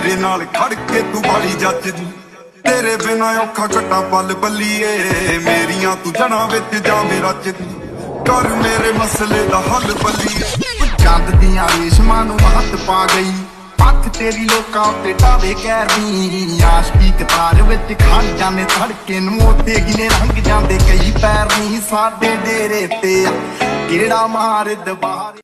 ਮੇਰੇ ਨਾਲ ਖੜ ਕੇ ਤੂੰ ਬਾਲੀ ਜੱਜਦੀ ਤੇਰੇ ਬਿਨਾ ਔਖਾ ਘਟਾ ਪਲ ਬੱਲੀਏ ਮੇਰੀਆਂ ਤੂੰ ਜਣਾ ਵਿੱਚ ਜਾ ਮੇਰਾ ਚਿੱਤ ਕਰ ਮੇਰੇ ਮਸਲੇ ਦਾ ਹੱਲ ਬੱਲੀਏ ਚੰਦ ਦੀਆਂ ਰੇਸ਼ਮਾਂ ਨੂੰ ਹੱਥ ਪਾ ਗਈ ਪੱਖ ਤੇਰੀ ਲੋਕਾਂ ਉੱਤੇ ਢਾਵੇ ਕਹਿਰਦੀ ਆਸ਼ਕੀ ਕਤਾਰ ਵਿੱਚ ਖੜ ਜਾਣੇ ਧੜਕੇ ਨੂੰ ਉੱਤੇ ਗਿਨੇ ਰੰਗ ਜਾਂਦੇ ਕਈ ਪੈਰ ਨਹੀਂ ਸਾਡੇ ਡੇਰੇ ਤੇ ਕਿਹੜਾ ਮਾਰ ਦਬਾਰ